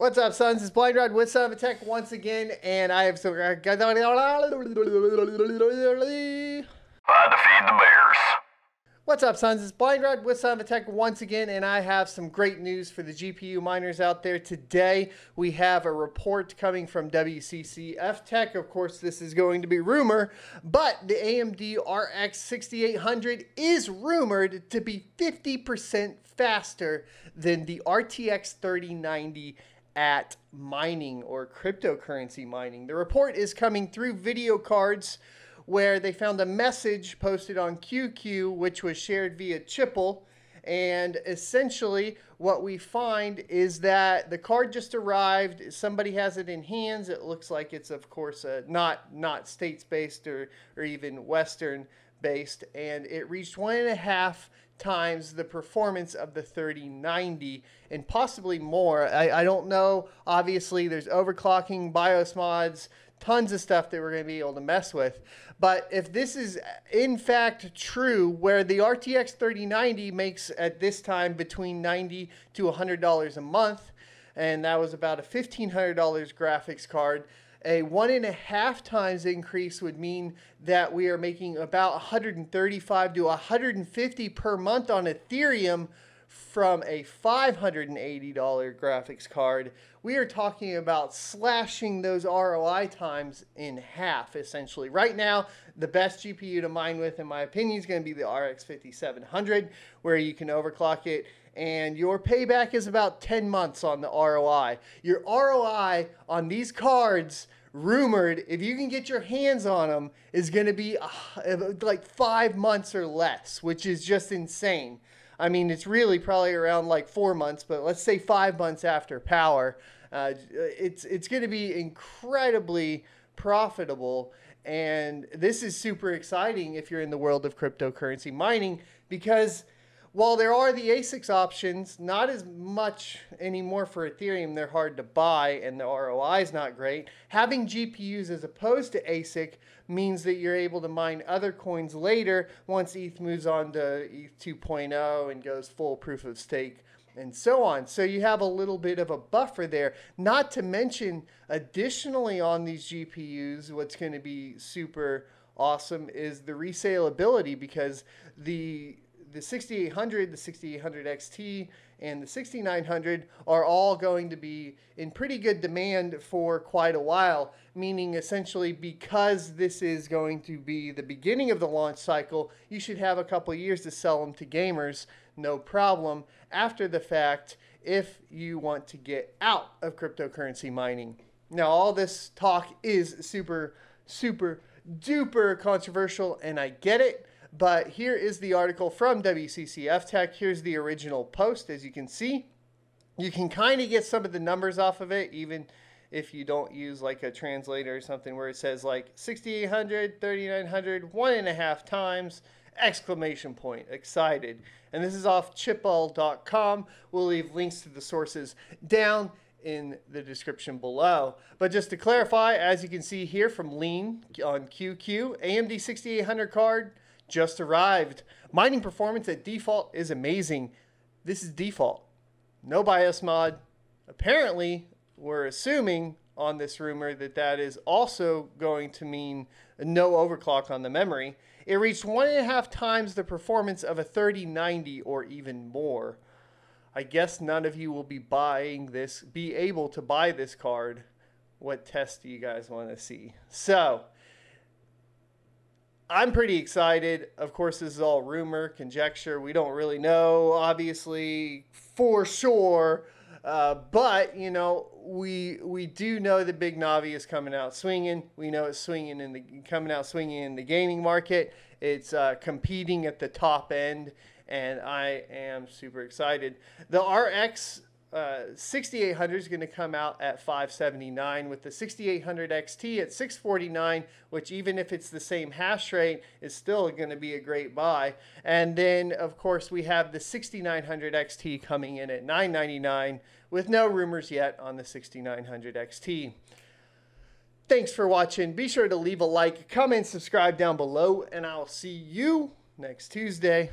What's up, sons? It's Blind Rod with Son of a Tech once again, and I have some. Had to feed the bears. What's up, sons? It's Blind Rod with Son of a Tech once again, and I have some great news for the GPU miners out there today. We have a report coming from WCCF Tech. Of course, this is going to be rumor, but the AMD RX 6800 is rumored to be 50% faster than the RTX 3090 at mining or cryptocurrency mining. The report is coming through VideoCardz where they found a message posted on QQ which was shared via Chiphell. And essentially, what we find is that the card just arrived. Somebody has it in hands. It looks like it's, of course, uh, not not states based or or even Western based, and it reached one and a half times the performance of the 3090 and possibly more. I, I don't know. Obviously, there's overclocking, BIOS mods, tons of stuff that we're going to be able to mess with. But if this is in fact true, where the RTX 3090 makes at this time between 90 to $100 a month, and that was about a $1,500 graphics card a one and a half times increase would mean that we are making about 135 to 150 per month on Ethereum from a $580 graphics card. We are talking about slashing those ROI times in half, essentially. Right now, the best GPU to mine with, in my opinion, is going to be the RX 5700, where you can overclock it and your payback is about 10 months on the ROI. Your ROI on these cards, rumored, if you can get your hands on them, is going to be uh, like five months or less, which is just insane. I mean, it's really probably around like four months, but let's say five months after power. Uh, it's it's going to be incredibly profitable, and this is super exciting if you're in the world of cryptocurrency mining because while there are the ASICs options, not as much anymore for Ethereum. They're hard to buy and the ROI is not great. Having GPUs as opposed to ASIC means that you're able to mine other coins later once ETH moves on to ETH 2.0 and goes full proof of stake and so on. So you have a little bit of a buffer there. Not to mention, additionally, on these GPUs, what's going to be super awesome is the resaleability because the the 6800, the 6800 XT, and the 6900 are all going to be in pretty good demand for quite a while, meaning essentially because this is going to be the beginning of the launch cycle, you should have a couple years to sell them to gamers, no problem, after the fact if you want to get out of cryptocurrency mining. Now, all this talk is super, super duper controversial, and I get it. But here is the article from WCCF Tech. Here's the original post, as you can see. You can kind of get some of the numbers off of it, even if you don't use like a translator or something where it says like 6800, 3900, one and a half times, exclamation point, excited. And this is off chiphell.com. We'll leave links to the sources down in the description below. But just to clarify, as you can see here from Lean on QQ, AMD 6800 card, just arrived. Mining performance at default is amazing. This is default. No BIOS mod. Apparently, we're assuming on this rumor that that is also going to mean no overclock on the memory. It reached one and a half times the performance of a 3090 or even more. I guess none of you will be buying this, be able to buy this card. What test do you guys want to see? So, I'm pretty excited. Of course, this is all rumor, conjecture. We don't really know, obviously, for sure. Uh, but you know, we we do know that Big Navi is coming out swinging. We know it's swinging in the coming out swinging in the gaming market. It's uh, competing at the top end, and I am super excited. The RX uh, 6800 is going to come out at 579 with the 6800 XT at 649 which even if it's the same hash rate is still going to be a great buy. And then of course we have the 6900 XT coming in at 999 with no rumors yet on the 6900 XT thanks for watching. Be sure to leave a like comment subscribe down below and I'll see you next Tuesday